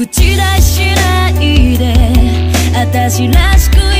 口出しないで私らしく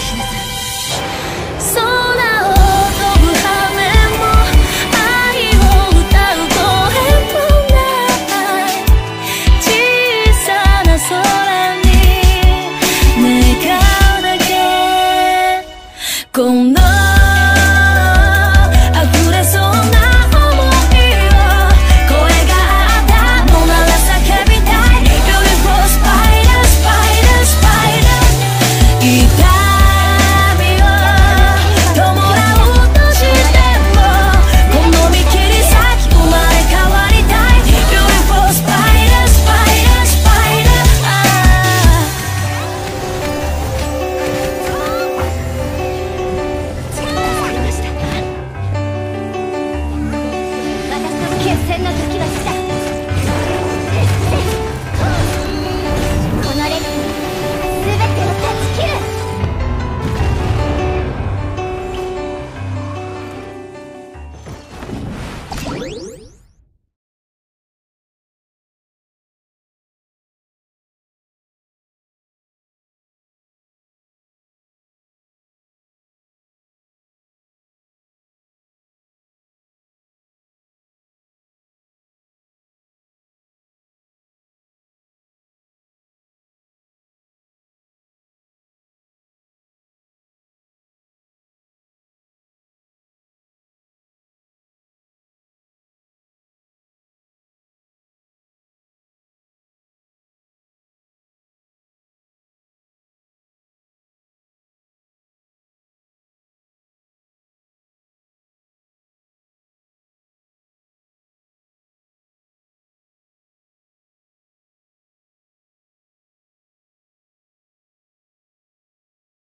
しなすい